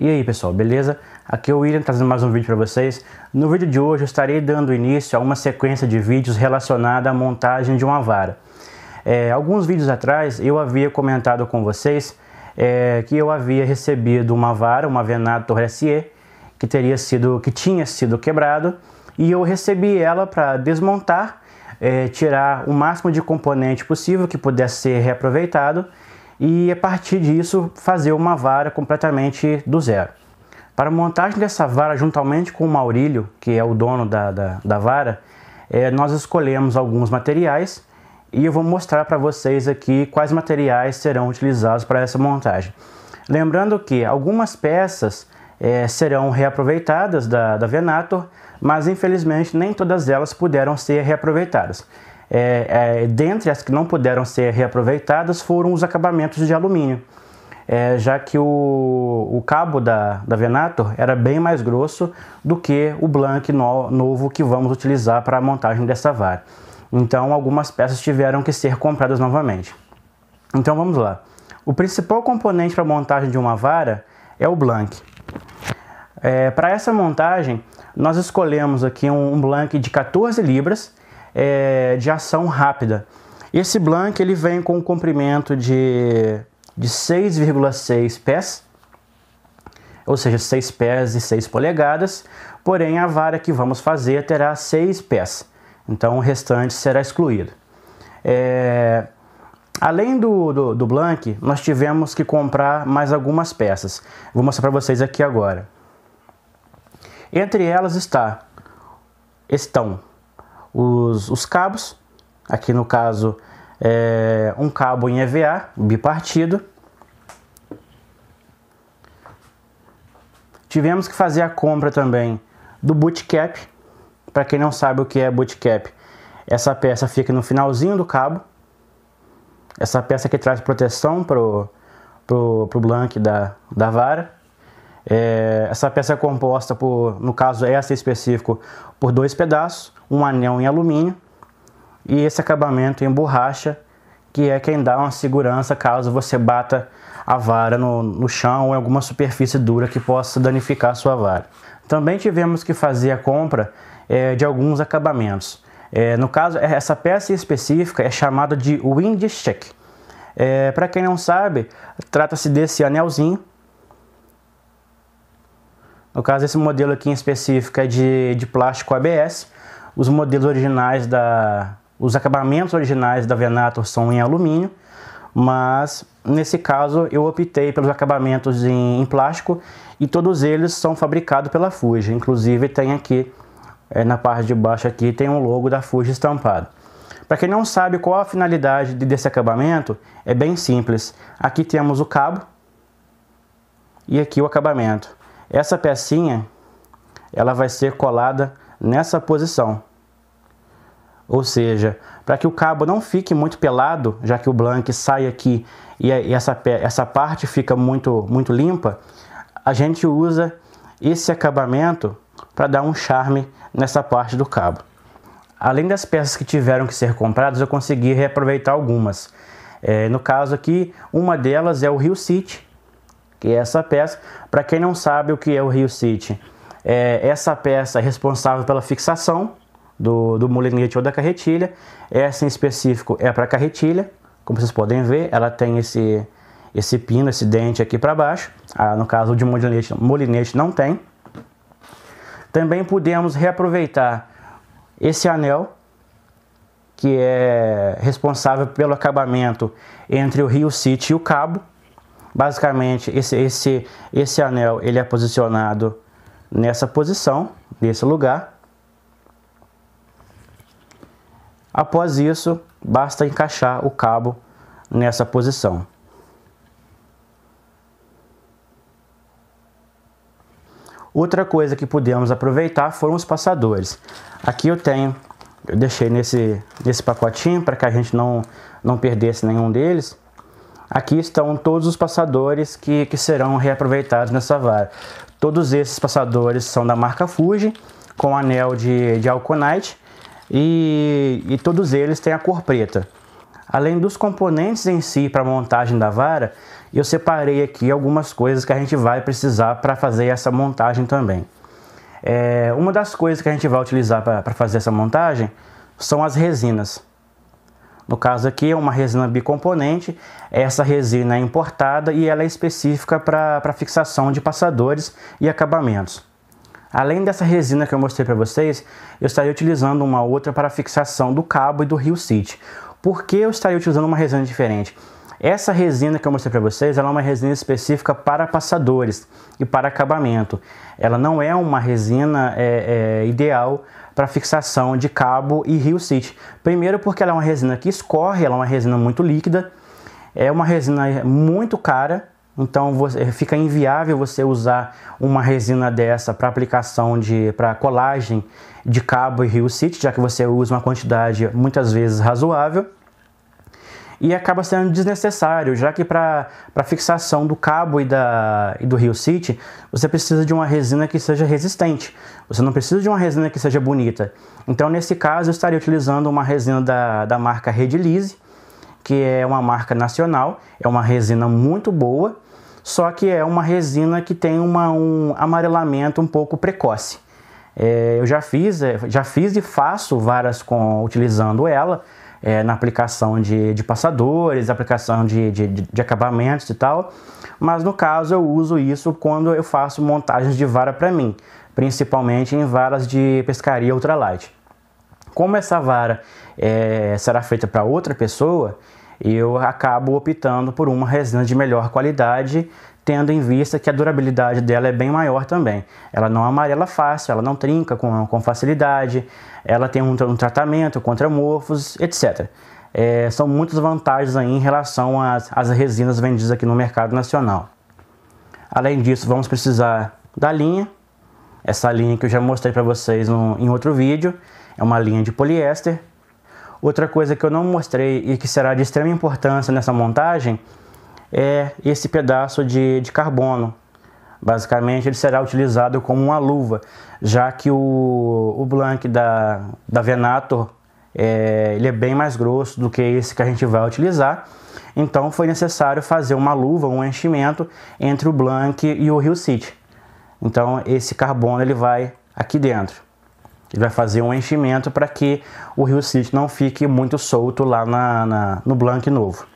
E aí pessoal, beleza? Aqui é o William trazendo mais um vídeo para vocês. No vídeo de hoje eu estarei dando início a uma sequência de vídeos relacionada à montagem de uma vara. É, alguns vídeos atrás eu havia comentado com vocês é, que eu havia recebido uma vara, uma Venator SE, que teria sido, que tinha sido quebrado, e eu recebi ela para desmontar, é, tirar o máximo de componente possível que pudesse ser reaproveitado e a partir disso fazer uma vara completamente do zero. Para a montagem dessa vara, juntamente com o Maurílio, que é o dono da, da, da vara, é, nós escolhemos alguns materiais e eu vou mostrar para vocês aqui quais materiais serão utilizados para essa montagem. Lembrando que algumas peças é, serão reaproveitadas da, da Venator, mas infelizmente nem todas elas puderam ser reaproveitadas. É, é, dentre as que não puderam ser reaproveitadas foram os acabamentos de alumínio, é, já que o, o, cabo da, da Venator era bem mais grosso do que o Blank no, novo que vamos utilizar para a montagem dessa vara. Então algumas peças tiveram que ser compradas novamente. Então vamos lá. O principal componente para a montagem de uma vara é o Blank. É, para essa montagem, nós escolhemos aqui um, um Blank de 14 libras é, de ação rápida. Esse Blank ele vem com um comprimento de, de 6,6 pés, ou seja, 6 pés e 6 polegadas, porém a vara que vamos fazer terá 6 pés, então o restante será excluído. É, além do, do, do Blank, nós tivemos que comprar mais algumas peças. Vou mostrar para vocês aqui agora. Entre elas está, estão os, os cabos, aqui no caso é um cabo em EVA bipartido. Tivemos que fazer a compra também do bootcap. Para quem não sabe o que é bootcap, essa peça fica no finalzinho do cabo. Essa peça que traz proteção para o pro, pro blank da, da vara. É, essa peça é composta por, no caso essa específico, por dois pedaços, um anel em alumínio e esse acabamento em borracha, que é quem dá uma segurança caso você bata a vara no, no chão ou em alguma superfície dura que possa danificar a sua vara. Também tivemos que fazer a compra é, de alguns acabamentos. É, no caso, essa peça específica é chamada de wind check. É, Para quem não sabe, trata-se desse anelzinho no caso, esse modelo aqui em específico é de, de plástico ABS. Os modelos originais da... Os acabamentos originais da Venator são em alumínio, mas nesse caso eu optei pelos acabamentos em, em plástico e todos eles são fabricados pela Fuji. Inclusive tem aqui, é, na parte de baixo aqui, tem um logo da Fuji estampado. Para quem não sabe qual a finalidade desse acabamento, é bem simples. Aqui temos o cabo e aqui o acabamento. Essa pecinha, ela vai ser colada nessa posição. Ou seja, para que o cabo não fique muito pelado, já que o blank sai aqui e essa, essa parte fica muito, muito limpa, a gente usa esse acabamento para dar um charme nessa parte do cabo. Além das peças que tiveram que ser compradas, eu consegui reaproveitar algumas. É, no caso aqui, uma delas é o Rio City, que é essa peça. Para quem não sabe o que é o Rio City, é essa peça é responsável pela fixação do, do molinete ou da carretilha. Essa em específico é para carretilha, como vocês podem ver, ela tem esse, esse pino, esse dente aqui para baixo. Ah, no caso de molinete, molinete não tem. Também podemos reaproveitar esse anel, que é responsável pelo acabamento entre o Rio City e o cabo. Basicamente, esse, esse, esse anel ele é posicionado nessa posição, nesse lugar. Após isso, basta encaixar o cabo nessa posição. Outra coisa que podemos aproveitar foram os passadores. Aqui eu tenho, eu deixei nesse, nesse pacotinho para que a gente não, não perdesse nenhum deles. Aqui estão todos os passadores que, que serão reaproveitados nessa vara. Todos esses passadores são da marca Fuji, com anel de, de Alconite e, e todos eles têm a cor preta. Além dos componentes em si para montagem da vara, eu separei aqui algumas coisas que a gente vai precisar para fazer essa montagem também. É, uma das coisas que a gente vai utilizar para fazer essa montagem são as resinas. No caso aqui é uma resina bicomponente, essa resina é importada e ela é específica para fixação de passadores e acabamentos. Além dessa resina que eu mostrei para vocês, eu estaria utilizando uma outra para fixação do cabo e do Rio City. Por que eu estaria utilizando uma resina diferente? Essa resina que eu mostrei para vocês, ela é uma resina específica para passadores e para acabamento. Ela não é uma resina é, é, ideal para fixação de cabo e Rio City. Primeiro porque ela é uma resina que escorre, ela é uma resina muito líquida, é uma resina muito cara, então você, fica inviável você usar uma resina dessa para aplicação de para colagem de cabo e Rio City, já que você usa uma quantidade muitas vezes razoável e acaba sendo desnecessário, já que para fixação do cabo e, da, e do Rio City, você precisa de uma resina que seja resistente, você não precisa de uma resina que seja bonita. Então, nesse caso, eu estaria utilizando uma resina da, da marca Redilize, que é uma marca nacional, é uma resina muito boa, só que é uma resina que tem uma, um amarelamento um pouco precoce. É, eu já fiz, é, já fiz e faço varas com, utilizando ela, é, na aplicação de, de passadores, aplicação de, de, de, acabamentos e tal, mas no caso eu uso isso quando eu faço montagens de vara para mim, principalmente em varas de pescaria ultralight. Como essa vara é, será feita para outra pessoa, eu acabo optando por uma resina de melhor qualidade, tendo em vista que a durabilidade dela é bem maior também. Ela não amarela fácil, ela não trinca com, com facilidade, ela tem um, um tratamento contra morfos, etc. É, são muitas vantagens aí em relação às, às resinas vendidas aqui no mercado nacional. Além disso, vamos precisar da linha, essa linha que eu já mostrei para vocês no, em outro vídeo, é uma linha de poliéster. Outra coisa que eu não mostrei e que será de extrema importância nessa montagem é esse pedaço de, de carbono. Basicamente, ele será utilizado como uma luva, já que o, o blank da, da Venator é, ele é bem mais grosso do que esse que a gente vai utilizar. Então, foi necessário fazer uma luva, um enchimento entre o blank e o Rio City. Então, esse carbono ele vai aqui dentro. Ele vai fazer um enchimento para que o Rio City não fique muito solto lá na, na no blank novo.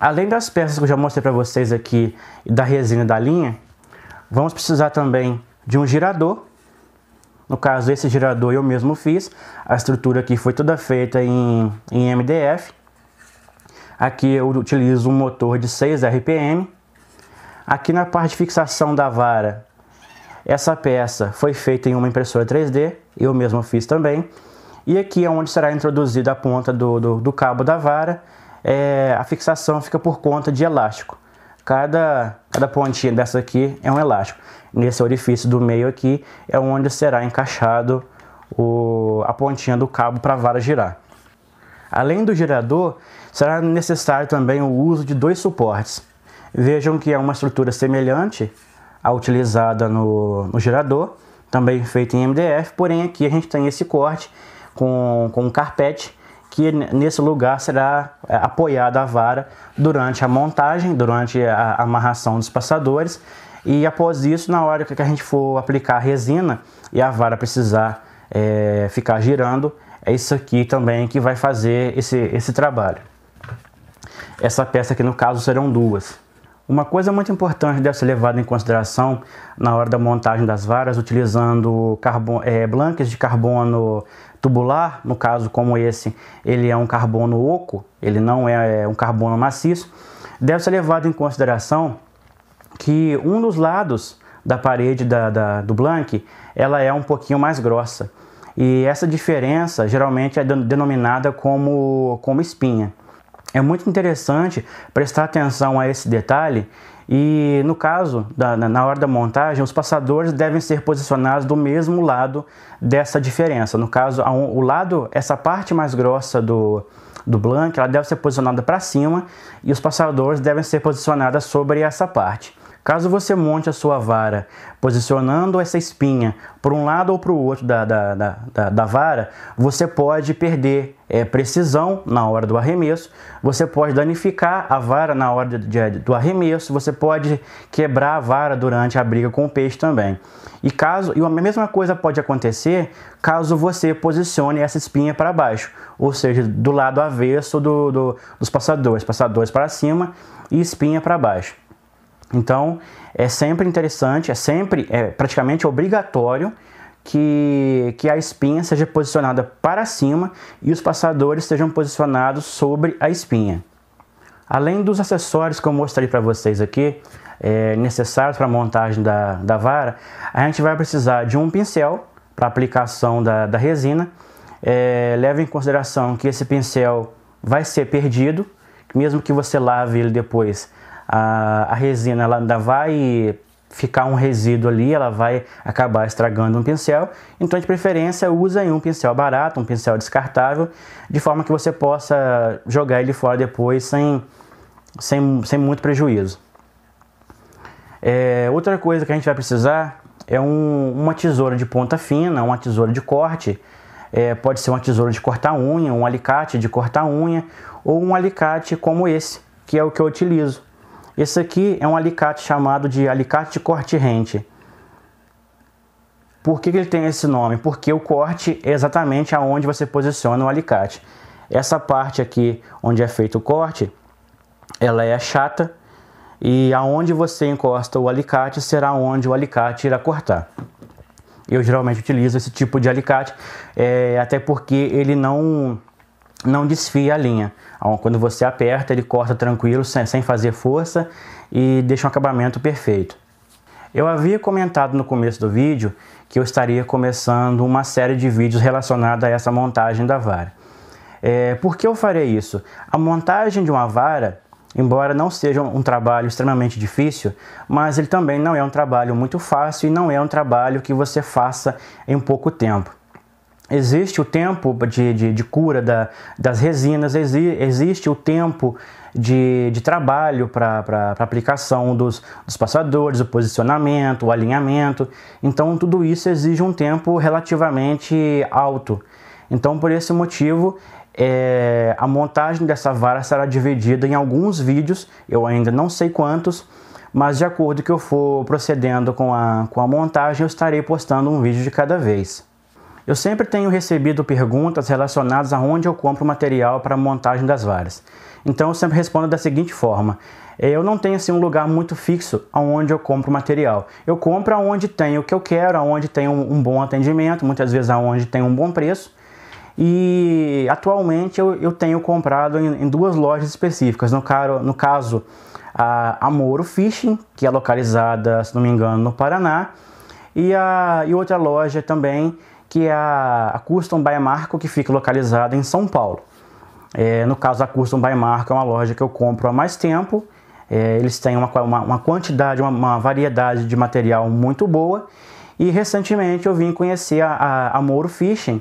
Além das peças que eu já mostrei para vocês aqui da resina da linha, vamos precisar também de um girador. No caso, esse girador eu mesmo fiz. A estrutura aqui foi toda feita em, em MDF. Aqui eu utilizo um motor de 6 RPM. Aqui na parte de fixação da vara, essa peça foi feita em uma impressora 3D, eu mesmo fiz também. E aqui é onde será introduzida a ponta do, do, do cabo da vara é, a fixação fica por conta de elástico. Cada, cada pontinha dessa aqui é um elástico. Nesse orifício do meio aqui é onde será encaixado o, a pontinha do cabo para a vara girar. Além do girador, será necessário também o uso de dois suportes. Vejam que é uma estrutura semelhante à utilizada no, no gerador, também feita em MDF, porém aqui a gente tem esse corte com, com um carpete que nesse lugar será é, apoiada a vara durante a montagem, durante a amarração dos passadores e após isso, na hora que a gente for aplicar a resina e a vara precisar é, ficar girando, é isso aqui também que vai fazer esse, esse trabalho. Essa peça aqui no caso serão duas. Uma coisa muito importante deve ser levada em consideração na hora da montagem das varas, utilizando é, blanques de carbono tubular, no caso como esse, ele é um carbono oco, ele não é, é um carbono maciço, deve ser levado em consideração que um dos lados da parede da, da, do blank ela é um pouquinho mais grossa. E essa diferença geralmente é denominada como, como espinha. É muito interessante prestar atenção a esse detalhe e no caso, da, na hora da montagem, os passadores devem ser posicionados do mesmo lado dessa diferença. No caso, o lado, essa parte mais grossa do, do blank, ela deve ser posicionada para cima e os passadores devem ser posicionados sobre essa parte. Caso você monte a sua vara posicionando essa espinha para um lado ou para o outro da, da, da, da, vara, você pode perder é, precisão na hora do arremesso, você pode danificar a vara na hora de, de, do arremesso, você pode quebrar a vara durante a briga com o peixe também. E caso e a mesma coisa pode acontecer caso você posicione essa espinha para baixo, ou seja, do lado avesso do, do, dos passadores, passadores para cima e espinha para baixo. Então, é sempre interessante, é sempre, é praticamente obrigatório que, que a espinha seja posicionada para cima e os passadores sejam posicionados sobre a espinha. Além dos acessórios que eu mostrei para vocês aqui, é, necessários para a montagem da, da vara, a gente vai precisar de um pincel para aplicação da, da resina. É, leve em consideração que esse pincel vai ser perdido, mesmo que você lave ele depois, a, a resina ela ainda vai ficar um resíduo ali, ela vai acabar estragando um pincel. Então, de preferência, usa um pincel barato, um pincel descartável, de forma que você possa jogar ele fora depois sem, sem, sem muito prejuízo. É, outra coisa que a gente vai precisar é um, uma tesoura de ponta fina, uma tesoura de corte. É, pode ser uma tesoura de cortar unha, um alicate de cortar unha ou um alicate como esse, que é o que eu utilizo. Esse aqui é um alicate chamado de alicate de corte rente. Por que, que ele tem esse nome? Porque o corte é exatamente aonde você posiciona o alicate. Essa parte aqui onde é feito o corte, ela é chata e aonde você encosta o alicate será onde o alicate irá cortar. Eu geralmente utilizo esse tipo de alicate, é, até porque ele não não desfia a linha. Quando você aperta, ele corta tranquilo, sem, fazer força e deixa um acabamento perfeito. Eu havia comentado no começo do vídeo que eu estaria começando uma série de vídeos relacionada a essa montagem da vara. É, por que eu farei isso? A montagem de uma vara, embora não seja um trabalho extremamente difícil, mas ele também não é um trabalho muito fácil e não é um trabalho que você faça em pouco tempo. Existe o tempo de, de, de cura da, das resinas, exi, existe o tempo de, de trabalho para aplicação dos, dos passadores, o posicionamento, o alinhamento. Então, tudo isso exige um tempo relativamente alto. Então, por esse motivo, é, a montagem dessa vara será dividida em alguns vídeos, eu ainda não sei quantos, mas de acordo que eu for procedendo com a, com a montagem, eu estarei postando um vídeo de cada vez. Eu sempre tenho recebido perguntas relacionadas a onde eu compro material para montagem das varas. Então eu sempre respondo da seguinte forma: eu não tenho assim um lugar muito fixo aonde eu compro material. Eu compro aonde tem o que eu quero, aonde tem um, um bom atendimento, muitas vezes aonde tem um bom preço. E atualmente eu, eu tenho comprado em, em, duas lojas específicas. No, caro, no caso, a Amoro Fishing, que é localizada, se não me engano, no Paraná, e, a, e outra loja também que é a, Custom by Marco, que fica localizada em São Paulo. É, no caso, a Custom by Marco é uma loja que eu compro há mais tempo. É, eles têm uma, uma, uma quantidade, uma, uma, variedade de material muito boa. E recentemente eu vim conhecer a, a, a Moro Fishing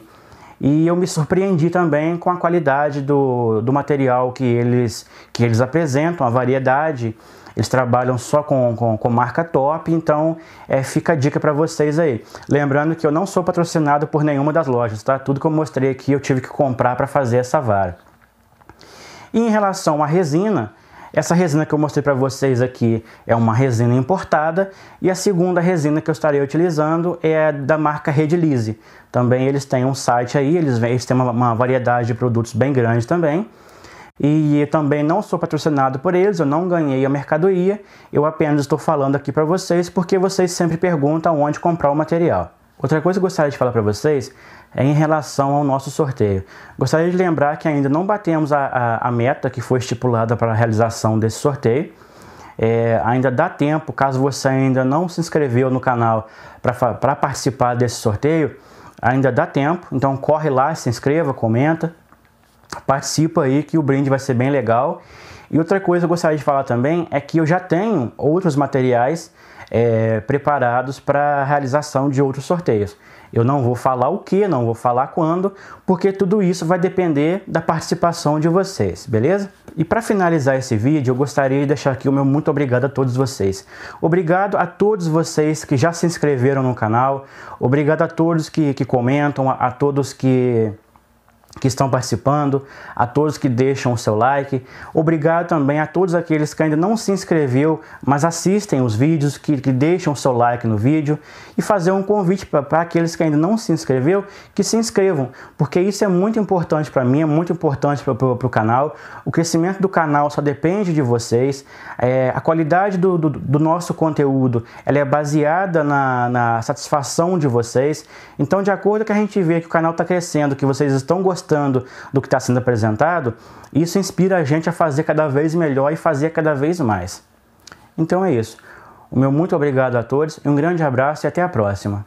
e eu me surpreendi também com a qualidade do, do material que eles, que eles apresentam, a variedade. Eles trabalham só com, com, com marca top, então é, fica a dica para vocês aí. Lembrando que eu não sou patrocinado por nenhuma das lojas, tá? Tudo que eu mostrei aqui eu tive que comprar para fazer essa vara. E em relação à resina, essa resina que eu mostrei para vocês aqui é uma resina importada e a segunda resina que eu estarei utilizando é da marca Redilize. Também eles têm um site aí, eles, eles têm uma, uma variedade de produtos bem grande também. E também não sou patrocinado por eles, eu não ganhei a mercadoria, eu apenas estou falando aqui para vocês porque vocês sempre perguntam onde comprar o material. Outra coisa que eu gostaria de falar para vocês é em relação ao nosso sorteio. Gostaria de lembrar que ainda não batemos a, a, a meta que foi estipulada para a realização desse sorteio. É, ainda dá tempo, caso você ainda não se inscreveu no canal para participar desse sorteio, ainda dá tempo, então corre lá, se inscreva, comenta, participa aí que o brinde vai ser bem legal. E outra coisa que eu gostaria de falar também é que eu já tenho outros materiais é, preparados para a realização de outros sorteios. Eu não vou falar o que, não vou falar quando, porque tudo isso vai depender da participação de vocês, beleza? E para finalizar esse vídeo, eu gostaria de deixar aqui o meu muito obrigado a todos vocês. Obrigado a todos vocês que já se inscreveram no canal, obrigado a todos que, que comentam, a, a todos que que estão participando, a todos que deixam o seu like. Obrigado também a todos aqueles que ainda não se inscreveu, mas assistem os vídeos, que, que deixam o seu like no vídeo. E fazer um convite para aqueles que ainda não se inscreveu, que se inscrevam, porque isso é muito importante para mim, é muito importante para o canal. O crescimento do canal só depende de vocês. É, a qualidade do, do, do, nosso conteúdo ela é baseada na, na satisfação de vocês. Então, de acordo com a gente vê que o canal está crescendo, que vocês estão gostando, gostando do que está sendo apresentado, isso inspira a gente a fazer cada vez melhor e fazer cada vez mais. Então é isso. O meu muito obrigado a todos, um grande abraço e até a próxima.